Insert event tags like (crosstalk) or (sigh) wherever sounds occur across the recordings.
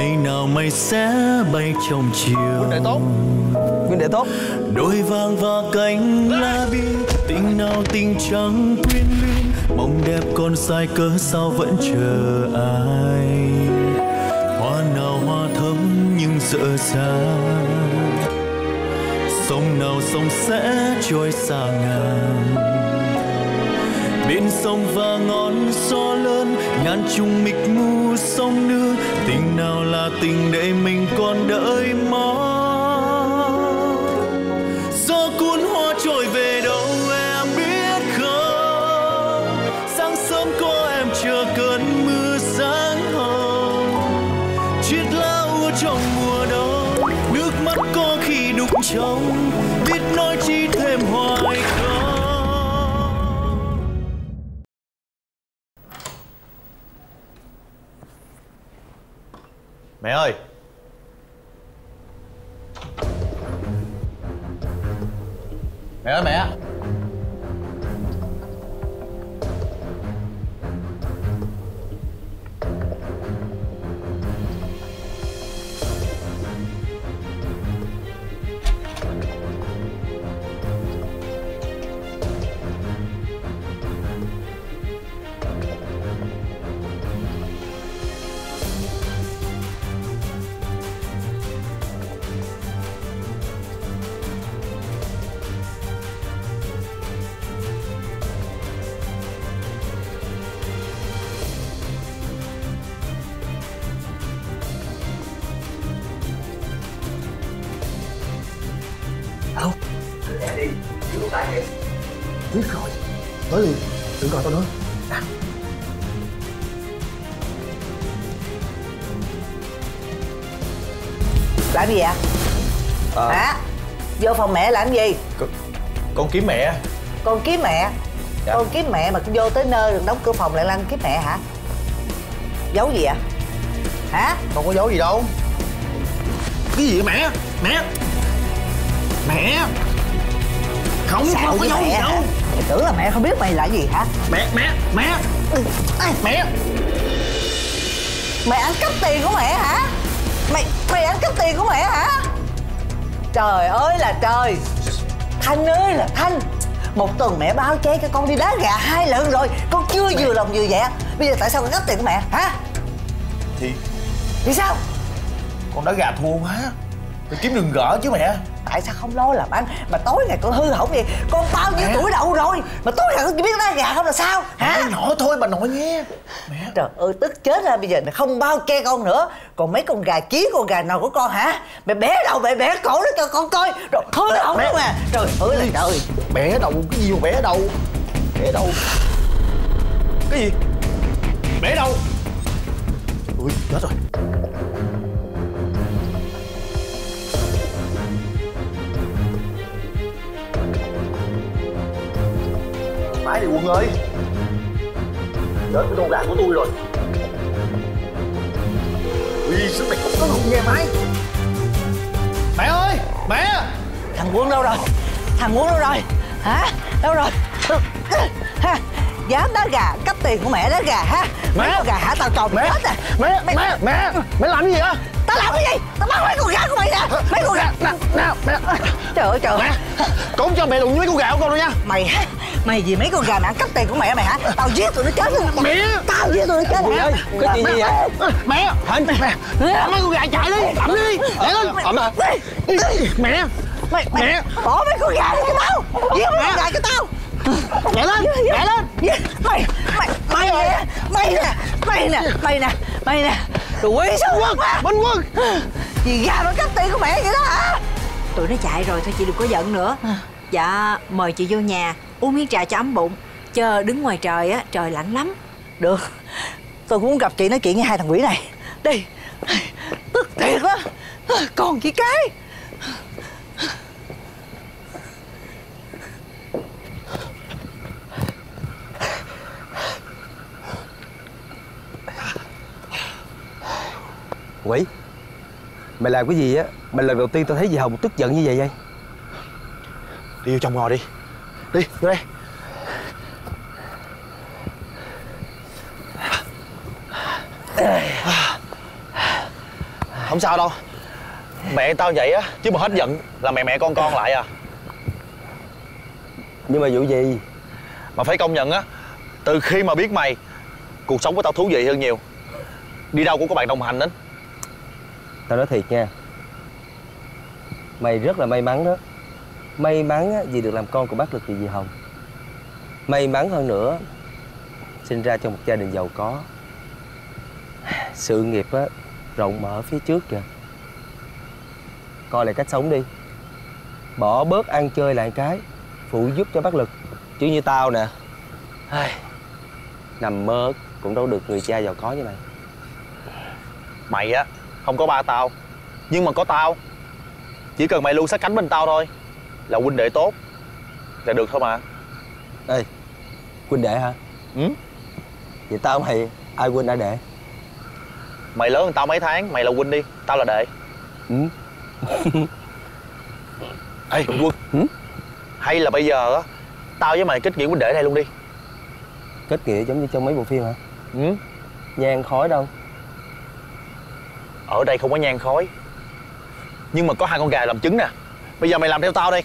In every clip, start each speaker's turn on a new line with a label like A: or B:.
A: mây nào mây sẽ bay trong chiều?
B: Để tốt. Nguyên để tốt.
A: Đôi vàng và cánh lá biếc tình nào tình trắng quyến luyến mong đẹp còn dài cớ sao vẫn chờ ai? Hoa nào hoa thơm nhưng dở dang sông nào sông sẽ trôi xa ngàn. Bên sông và ngọn gió lớn ngàn trùng mịt mù sông nước tình nào là tình để mình còn đợi mong? Gió cuốn hoa trôi về đâu em biết không? Sáng sớm có em chờ cơn mưa sáng hồng. Chiếc lá úa trong mùa đông, nước mắt có khi đục trong. Biết nói chi thế
B: Mẹ ơi
C: vô phòng mẹ làm gì?
B: Con, con kiếm mẹ.
C: Con kiếm mẹ?
B: Dạ.
C: con kiếm mẹ mà vô tới nơi đóng cửa phòng lại lăn kiếm mẹ hả? Giấu gì vậy? Hả?
B: Không có giấu gì đâu.
D: Cái gì vậy mẹ? Mẹ! Mẹ! Không
C: Sao
D: không có
C: với
D: dấu gì
C: mẹ
D: đâu.
C: Hả? mày tưởng là mẹ không biết mày là gì hả?
D: Mẹ mẹ mẹ! Mẹ!
C: Mày ăn cắp tiền của mẹ hả? Mày mày ăn cắp tiền của mẹ hả trời ơi là trời. Thanh ơi là thanh. Một tuần mẹ báo cháy cho con đi đá gà hai lần rồi. Con chưa vừa lòng vừa dạ bây giờ tại sao con cắp tiền của mẹ? Hả?
B: Thì
C: vì sao?
B: con đã gà thua quá Phải kiếm đường gỡ chứ mẹ
C: tại sao không lo làm ăn mà tối ngày con hư hỏng vậy. Con bao nhiêu
B: Mẹ.
C: tuổi đậu rồi? Mà tối ngày con chỉ biết đá gà không là sao? Hả
B: Hả? nhỏ thôi bà nội nghe Mẹ.
C: Trời ơi tức chết ra bây giờ mày không bao che con nữa. Còn mấy con gà chí con gà nào của con hả? Mày bẻ đầu mày bẻ cổ nó cho con coi. Rồi hư hỏng
D: Mẹ.
C: luôn à. Trời ơi là trời
D: Bẻ đầu cái gì mà bẻ đầu? Bẻ đầu.
B: Cái gì? Bể đâu
D: Ui chết rồi Phải đi Quân ơi Chết cái con gà của tôi rồi. Ui sao mày không có không nghe máy
B: Mẹ ơi Mẹ!
C: Thằng quân đâu rồi? Thằng quân đâu rồi? Hả? Đâu rồi? Ha dám đá gà cắp tiền của mẹ đá gà ha
D: Mẹ.
C: con gà hả? Tao tròn mày hết à.
D: Mẹ!
C: Mày,
D: mẹ! Mẹ! Mẹ làm cái gì á
C: tao làm cái gì? Tao bắt mấy con gà của mày nè. Mấy con gà.
D: Nè nè mẹ
C: trời ơi trời
D: Mẹ không cho mẹ đụng với mấy con gà của con đâu nha.
C: Mày mày vì mấy con gà mày ăn cắp tiền của mẹ mày hả? Tao giết tụi nó chết luôn.
D: Mẹ.
C: tao giết tụi nó chết. Hả?
D: ơi, cái chuyện gì vậy?
C: Mẹ.
D: Mẹ Hạnh Mẹ Mẹ Mấy con gà chạy đi. Ẩm đi. Để lên. Ẩm à Mẹ.
C: Mày mày
D: Mẹ.
C: bỏ mấy con gà đi cho tao. Giết mấy con gà cho tao.
D: Nhảy lên. Nhảy lên.
C: Mày mày mày nè mày nè. Mày nè. Mày nè. Mày nè quý sao
D: Quân Minh Quân
C: vì gà nó cắp tiền của mẹ vậy đó hả?
E: Tụi nó chạy rồi thôi chị đừng có giận nữa. Dạ mời chị vô nhà Uống miếng trà cho ấm bụng. Chờ đứng ngoài trời á trời lạnh lắm.
C: Được. Tôi cũng muốn gặp chị nói chuyện với hai thằng quỷ này. Đi tức thiệt đó còn chị cái
F: Quỷ. Mày làm cái gì á? Mày lần đầu tiên tao thấy dì Hồng tức giận như vậy vậy.
D: Đi vô trong ngồi đi. Đi vô đây.
B: Không sao đâu. Mẹ tao vậy á chứ mà hết giận là mẹ mẹ con con lại à.
F: Nhưng mà vụ gì?
B: Mà phải công nhận á từ khi mà biết mày cuộc sống của tao thú vị hơn nhiều. Đi đâu cũng có bạn đồng hành đến
F: Tao nói thiệt nha. Mày rất là may mắn đó. May mắn á, vì được làm con của bác Lực vì dì Hồng. May mắn hơn nữa Sinh ra trong một gia đình giàu có. Sự nghiệp á, rộng mở phía trước kìa. Coi lại cách sống đi. Bỏ bớt ăn chơi lại cái Phụ giúp cho bác Lực Chứ như tao nè. Ai, Nằm mơ cũng đâu được người cha giàu có như mày.
B: Mày á không có ba tao. Nhưng mà có tao. Chỉ cần mày luôn sát cánh bên tao thôi là huynh đệ tốt. Là được thôi mà.
F: Ê Huynh đệ hả?
B: Ừ?
F: Vậy tao mày ai huynh ai đệ?
B: Mày lớn hơn tao mấy tháng mày là huynh đi tao là đệ.
F: Ừ.
B: Ê. Quân.
F: Ừ?
B: hay là bây giờ á tao với mày kết nghĩa huynh đệ này luôn đi.
F: Kết nghĩa giống như trong mấy bộ phim hả?
B: Ừ?
F: Nhang khói đâu
B: ở đây không có nhang khói. Nhưng mà có hai con gà làm trứng nè. Bây giờ mày làm theo tao đi.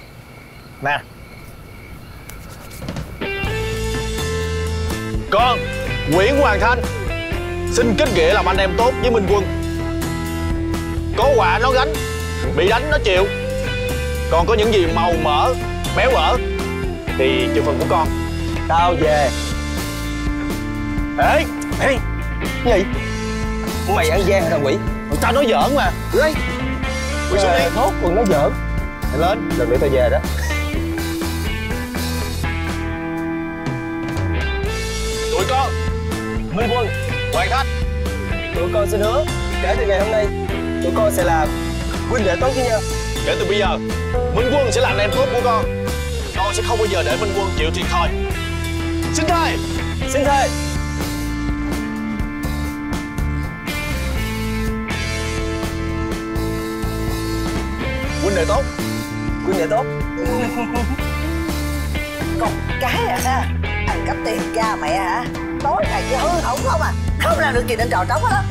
B: Nè. Con, nguyễn hoàng thanh, xin kết nghĩa làm anh em tốt với minh quân. Có quà nó gánh, bị đánh nó chịu. Còn có những gì màu mỡ, béo bở thì chịu phần của con.
F: Tao về.
B: Ê ê
F: Gì? Mày ăn gian hả quỷ?
B: Tao nói giỡn mà. Lấy. Quỳ xuống đi
F: Thốt còn nói giỡn.
B: Mày lên.
F: Lần nữa tao về đó.
B: Tụi con.
F: Minh Quân
B: hoàng thanh
F: Tụi con xin hứa Kể từ ngày hôm nay Tụi con sẽ là huynh đệ tốt với nhau.
B: Kể từ bây giờ minh quân sẽ là anh em tốt của con. Con sẽ không bao giờ để minh quân chịu thiệt thòi. Xin thề.
F: Xin thề
B: huynh đệ tốt.
F: Huynh đệ tốt. (laughs)
C: Con cái à ha. Ăn cắp tiền cha mẹ hả Tối ngày chỉ hư hỏng không à. Không làm được gì nên trò trống hết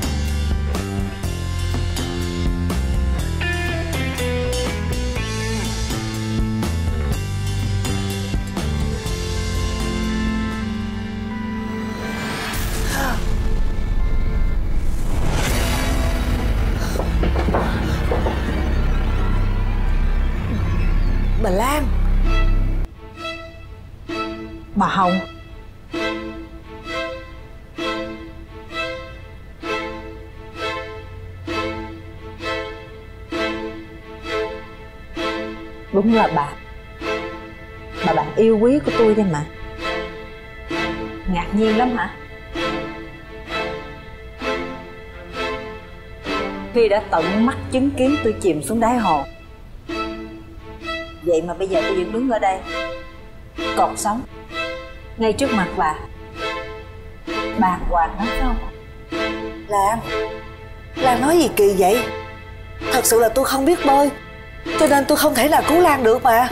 E: Hồng Đúng là bà. Bà bạn yêu quý của tôi đây mà. Ngạc nhiên lắm hả? Khi đã tận mắt chứng kiến tôi chìm xuống đáy hồ. Vậy mà bây giờ tôi vẫn đứng ở đây, Còn sống. Ngay trước mặt bà. Bàng hoàng lắm phải không
C: Lan Lan nói gì kỳ vậy? Thật sự là tôi không biết bơi Cho nên tôi không thể nào cứu Lan được mà.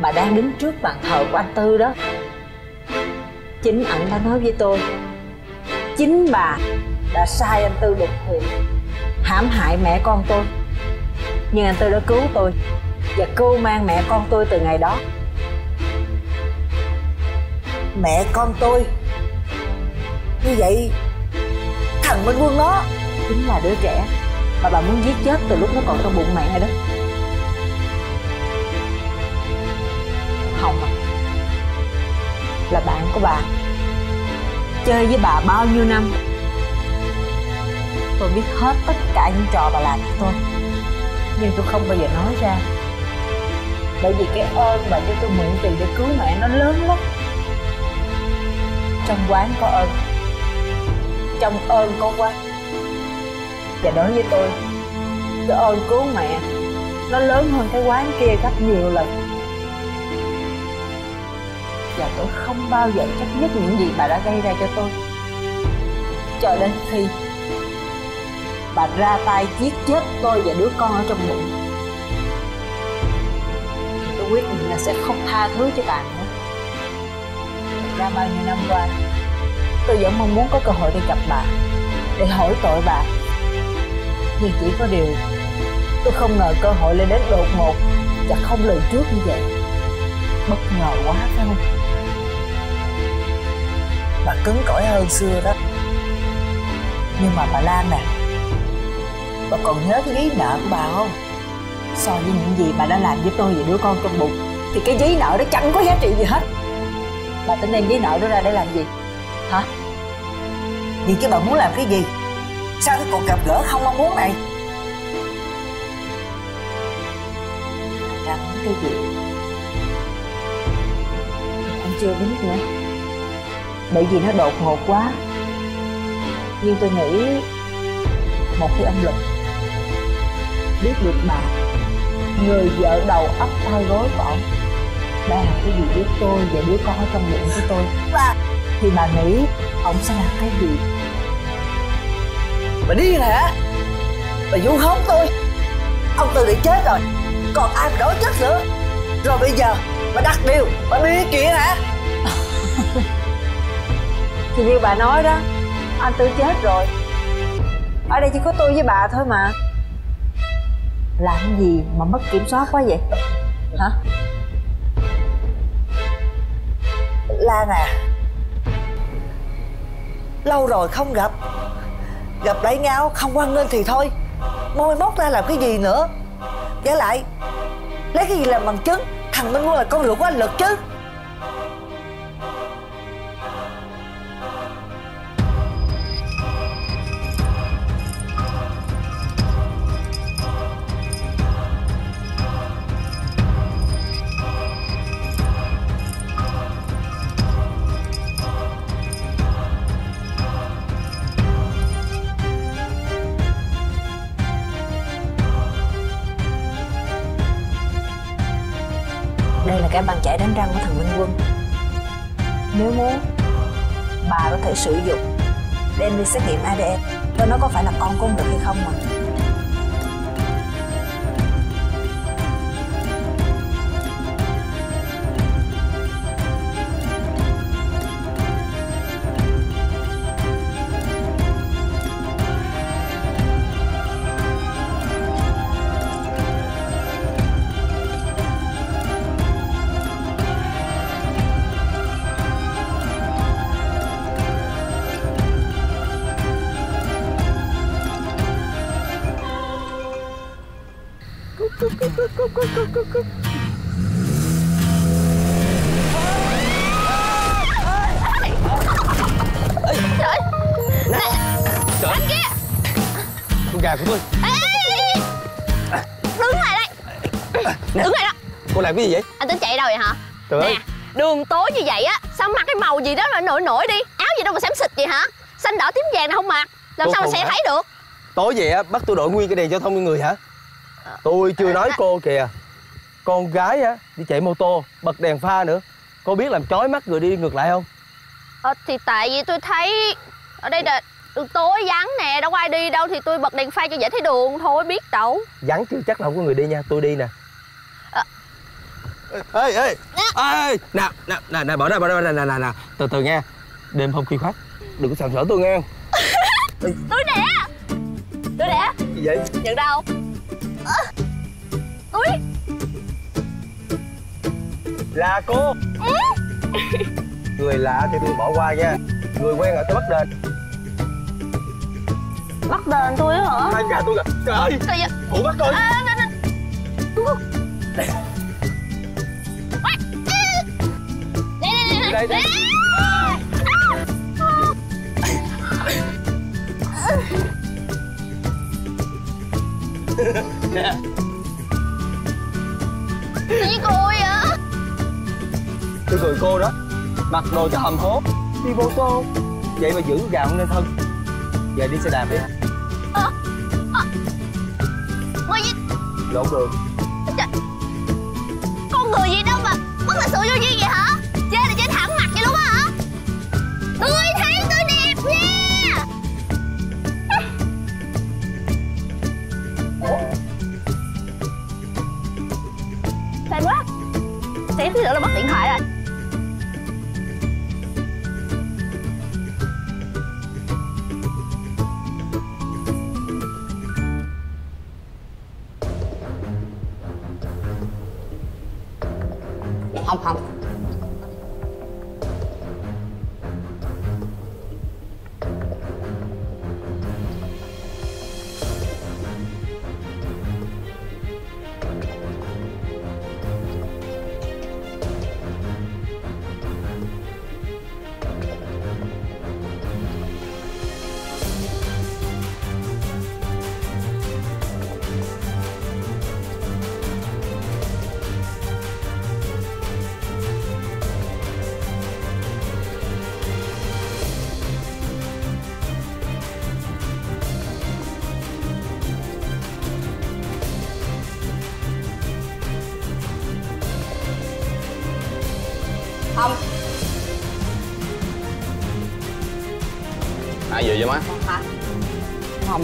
E: Bà đang đứng trước bàn thờ của anh Tư đó. Chính ảnh đã nói với tôi Chính bà đã sai anh Tư đục thuyền hãm hại mẹ con tôi. Nhưng anh Tư đã cứu tôi Và cưu mang mẹ con tôi từ ngày đó
C: Mẹ con tôi. Như vậy, Thằng Minh Quân đó
E: Chính là đứa trẻ Mà bà muốn giết chết từ lúc nó còn trong bụng mẹ đó. Hồng à Là bạn của bà. Chơi với bà bao nhiêu năm, Tôi biết hết tất cả những trò bà làm cho tôi. Nhưng tôi không bao giờ nói ra. Bởi vì cái ơn bà cho tôi mượn tiền để cứu mẹ nó lớn lắm. Trong quán có ơn. Trong ơn có quán. Và đối với tôi, Cái ơn cứu mẹ, Nó lớn hơn cái quán kia gấp nhiều lần. Và tôi không bao giờ trách nhất những gì bà đã gây ra cho tôi. Cho đến khi Bà ra tay giết chết tôi và đứa con ở trong bụng, Tôi quyết định là sẽ không tha thứ cho bà nữa ra bao nhiêu năm qua. Tôi vẫn mong muốn có cơ hội đi gặp bà, Để hỏi tội bà. Nhưng chỉ có điều, Tôi không ngờ cơ hội lại đến đột ngột Và không lời trước như vậy. Bất ngờ quá, phải không?
C: Bà cứng cỏi hơn xưa đó. Nhưng mà bà Lan nè, Bà còn nhớ cái giấy nợ của bà không?
E: So với những gì bà đã làm với tôi và đứa con trong bụng, Thì cái giấy nợ đó chẳng có giá trị gì hết. Bà tính đem giấy nợ đó ra để làm gì? Hả?
C: Vậy chứ bà muốn làm cái gì? Sao cái cuộc gặp gỡ không mong muốn này? Bà đang muốn cái gì.
E: Em chưa biết nữa. Bởi vì nó đột ngột quá. Nhưng tôi nghĩ Một cái ông Lực Biết được bà Người vợ đầu ấp tay gối của ông đã làm cái gì với tôi và đứa con ở trong bụng của tôi. Thì bà nghĩ Ông sẽ làm cái gì?
C: Bà điên hả? Bà vu khống tôi. Ông Tư đã chết rồi. Còn ai mà đối chất nữa? Rồi bây giờ Bà đặt điều Bà bịa chuyện hả?
E: Thì như bà nói đó Anh Tư chết rồi. Ở đây chỉ có tôi với bà thôi mà. Làm gì mà mất kiểm soát quá vậy? Hả
C: Lan à. Lâu rồi không gặp. Gặp lại nhau không quan nên thì thôi. Môi móc ra làm cái gì nữa? Với lại, Lấy cái gì làm bằng chứng? Thằng Minh Quân là con ruột của anh Lực chứ.
E: Cái răng của thằng Minh Quân. Nếu muốn, Bà có thể sử dụng Đem đi xét nghiệm ADN Coi nó có phải là con của ông được hay không mà.
D: Đứng lại đây. Đứng lại đó.
F: Cô làm cái gì vậy?
D: Anh tính chạy đâu vậy hả?
F: Trời ơi.
D: Nè Đường tối như vậy á Sao mặc cái màu gì đó là nổi nổi đi. Áo gì đâu mà xám xịt vậy hả? Xanh đỏ tím vàng này không mặc. Làm
F: Cô
D: sao mà sẽ
F: hả?
D: thấy được?
F: Tối vậy á bắt tôi đội nguyên cái đèn giao thông như người hả? Tôi chưa nói cô kìa. Con gái á đi chạy mô tô Bật đèn pha nữa. Cô biết làm chói mắt người đi ngược lại không?
D: Ờ, Thì tại vì tôi thấy Ở đây là đường tối vắng nè Đâu có ai đi đâu Thì tôi bật đèn pha cho dễ thấy đường thôi biết đâu.
F: Vắng chưa chắc là không có người đi nha Tôi đi nè.
D: Ờ.
F: Ê ê ê. Nè. Nè nè nè bỏ ra bỏ ra nè nè nè nè. Từ từ nghe Đêm hôm khuya khoắt Đừng có sàm sỡ tôi nghe. (laughs)
D: Tôi nè. Tôi nè.
F: Gì vậy?
D: Nhận đâu? Ờ. Túi
F: Là cô. Người lạ thì tôi bỏ qua nha. Người quen ở tôi bắt đền
D: Bắt đền tôi á hả?
F: Hai gà tôi là Trời ơi.
D: Vậy?
F: Phụ bắt tôi
D: À, nè, nè. Đây, đây, đây,
F: Đây, đây. Nè
D: Với cô vậy?
F: Tôi cười cô đó. Mặc đồ cho hầm hố. Đi vô tô. Vậy mà giữ gạo nên thân. Giờ đi xe đạp đi Lộn đường
D: Con người gì
E: đó.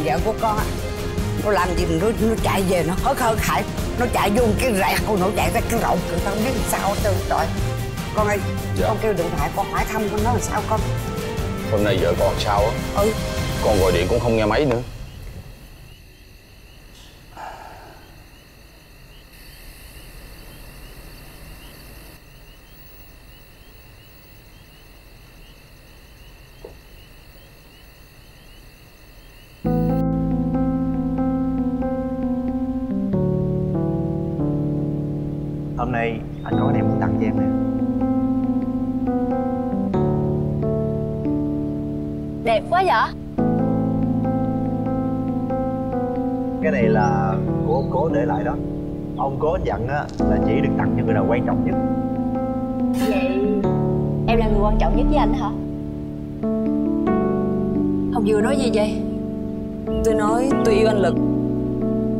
E: Vợ của con á. Nó làm gì nó, nó chạy về nó hớt hớt hải. Nó chạy vô cái rẹt con nó chạy ra cái rộng ta không biết làm sao hết trời. Con ơi
B: Dạ.
E: con kêu điện thoại con hỏi thăm con nó làm sao con.
B: Hôm nay vợ con sao á?
E: Ừ.
B: Con gọi điện cũng không nghe máy nữa
G: Cái này là của ông cố để lại đó. Ông cố dặn á là chỉ được tặng cho người nào quan trọng nhất.
D: Vậy em là người quan trọng nhất với anh hả?
H: Hồng vừa nói gì vậy? Tôi nói tôi yêu anh Lực.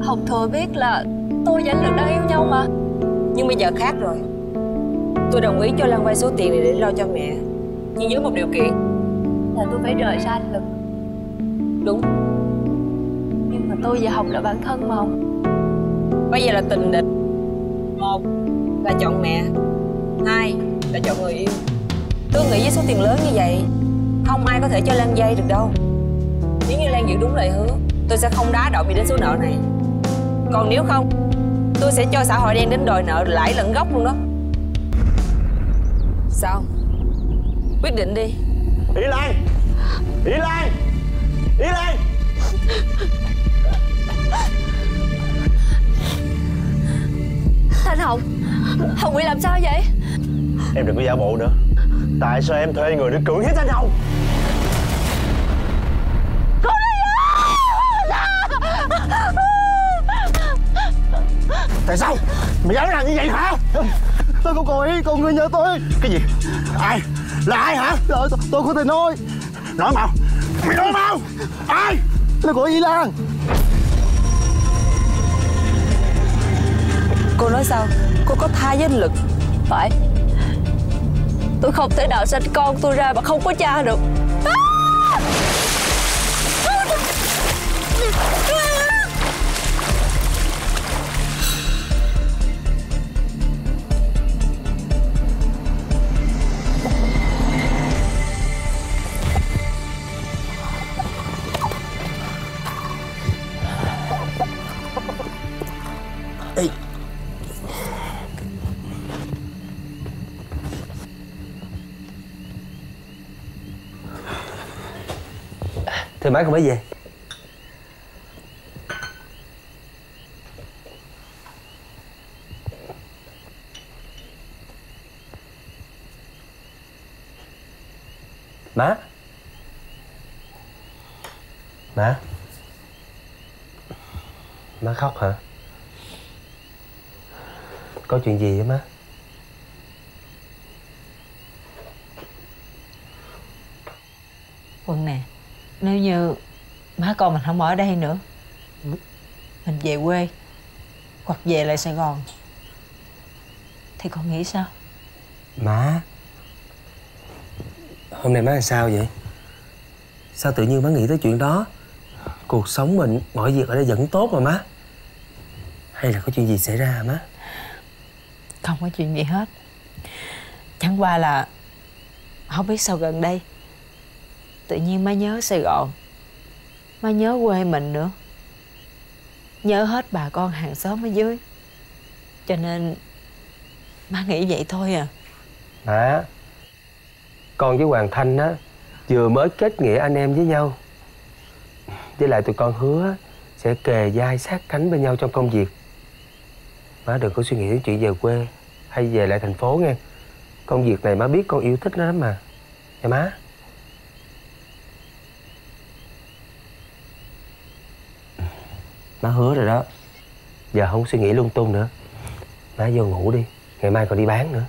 D: Hồng thừa biết là tôi và anh Lực đang yêu nhau mà.
H: Nhưng bây giờ khác rồi. Tôi đồng ý cho Lan vay số tiền này để lo cho mẹ. Nhưng với một điều kiện.
D: Là tôi phải rời xa anh Lực.
H: Đúng
D: tôi và Hồng là bạn thân mà Hồng.
H: Bây giờ là tình địch? Một là chọn mẹ. Hai là chọn người yêu. Tôi nghĩ với số tiền lớn như vậy Không ai có thể cho Lan vay được đâu. Nếu như Lan giữ đúng lời hứa Tôi sẽ không đá động gì đến số nợ này. Còn nếu không Tôi sẽ cho xã hội đen đến đòi nợ lãi lẫn gốc luôn đó. Sao? Quyết định đi.
B: Ý Lan! Ý Lan
D: Hồng bị làm sao vậy?
B: Em đừng có giả bộ nữa. Tại sao em thuê người để cưỡng hiếp anh Hồng Tại sao? Mày dám làm như vậy hả?
A: Tôi không cố ý, con người nhớ tôi.
B: Cái gì? Ai? Là ai hả?
A: Tôi, tôi, tôi không thể nói.
B: Nói mau Mày nói mau. Ai?
A: Là của Y Lan.
H: Cô nói sao Cô có thai với anh Lực.
D: Phải. Tôi không thể nào sinh con tôi ra mà không có cha được.
F: Bác má mới về. Má. Má. Má khóc hả? Có chuyện gì vậy má?
E: Quân nè nếu như má con mình không ở đây nữa Mình về quê Hoặc về lại Sài Gòn Thì con nghĩ sao?
F: Má Hôm nay má làm sao vậy? Sao tự nhiên má nghĩ tới chuyện đó? Cuộc sống mình Mọi việc ở đây vẫn tốt mà má. Hay là có chuyện gì xảy ra hả má?
E: Không có chuyện gì hết. Chẳng qua là Không biết sao gần đây Tự nhiên má nhớ Sài Gòn. Má nhớ quê mình nữa. Nhớ hết bà con hàng xóm ở dưới. Cho nên,
H: Má nghĩ vậy thôi à.
F: Má, Con với Hoàng Thanh á, Vừa mới kết nghĩa anh em với nhau. Với lại tụi con hứa Sẽ kề vai sát cánh bên nhau trong công việc. Má đừng có suy nghĩ đến chuyện về quê Hay về lại thành phố nghe. Công việc này má biết con yêu thích nó lắm mà. Nha má. Má hứa rồi đó. Giờ không suy nghĩ lung tung nữa. Má vô ngủ đi, Ngày mai còn đi bán nữa.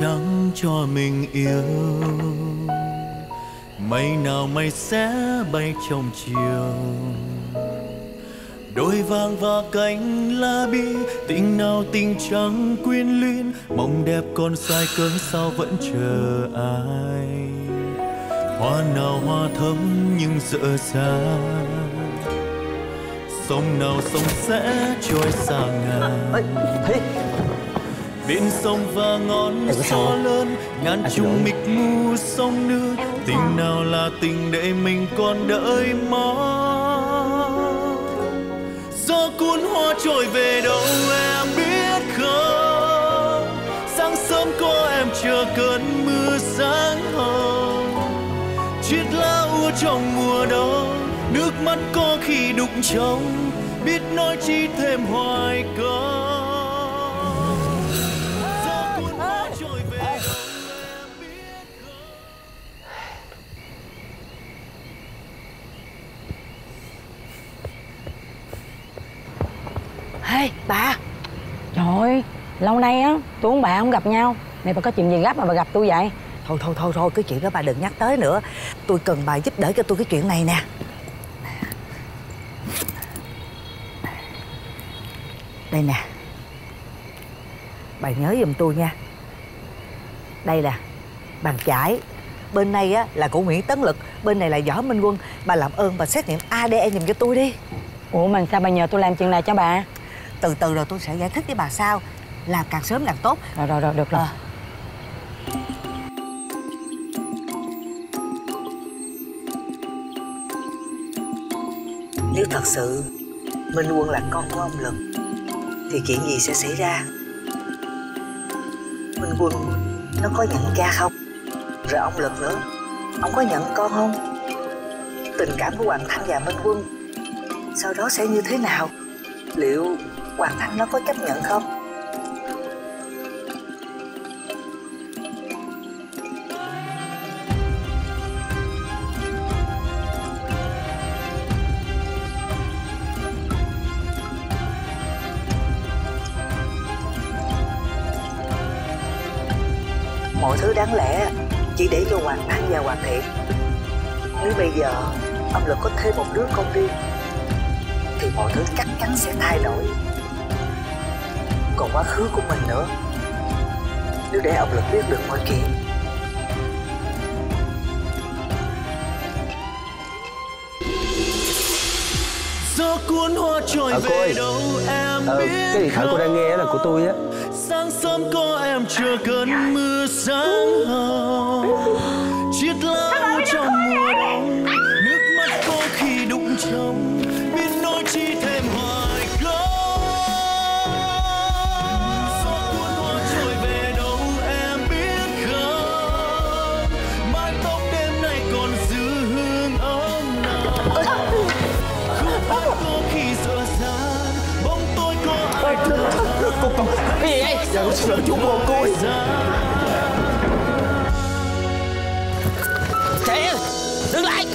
A: Trắng cho mình yêu. Mây nào mây sẽ bay trong chiều. Đôi vàng và cánh lá bi, tình nào tình trắng quyến luyến. Mộng đẹp còn sai cớ sao vẫn chờ ai? Hoa nào hoa thấm nhưng dở dàng. sông nào sông sẽ trôi xa ngàn biển sông và ngón gió lớn ngàn trùng mịt mù sông nước tình nào là tình để mình còn đợi mong gió cuốn hoa trôi về đâu em biết không? Sáng sớm có em chờ cơn mưa sáng hồng. Chiếc lá úa trong mùa đông nước mắt có khi đục trong. Biết nói chi thêm hoài câu
E: Ê bà. Trời ơi Lâu nay á tôi với bà không gặp nhau. Này bà có chuyện gì gấp mà bà gặp tôi vậy?
C: Thôi thôi thôi thôi cái chuyện đó bà đừng nhắc tới nữa. Tôi cần bà giúp đỡ cho tôi cái chuyện này nè. Đây nè. Bà nhớ giùm tôi nha. Đây nè Bàn chải. Bên này á là của Nguyễn Tấn Lực Bên này là Võ Minh Quân. Bà làm ơn bà xét nghiệm ADN giùm cho tôi đi.
E: Ủa mà sao bà nhờ tôi làm chuyện này cho bà
C: Từ từ rồi tôi sẽ giải thích với bà sau. Làm càng sớm càng tốt.
E: Rồi rồi rồi được rồi.
C: Ờ. Nếu thật sự Minh Quân là con của ông Lực Thì chuyện gì sẽ xảy ra? Minh Quân Nó có nhận cha không? Rồi ông Lực nữa Ông có nhận con không? Tình cảm của Hoàng Thanh và Minh Quân Sau đó sẽ như thế nào Liệu Hoàng Thanh nó có chấp nhận không mọi thứ đáng lẽ chỉ để cho Hoàng Thanh và Hoàng Thiện. Nếu bây giờ ông Lực có thêm một đứa con riêng, mọi thứ chắc chắn sẽ thay đổi. Còn quá khứ của mình nữa, nếu để ông Lực biết được mọi chuyện,
A: gió cuốn hoa trôi
F: cô
A: về đâu em
F: Ờ,
A: biết
F: cái điện thoại cô đang nghe là của tôi á.
A: Sáng sớm có em chờ cơn mưa sáng hồng. Chiếc lá trong mùa đông
H: Cái gì vậy
A: sợ chú mồ côi
H: Thiện đứng lại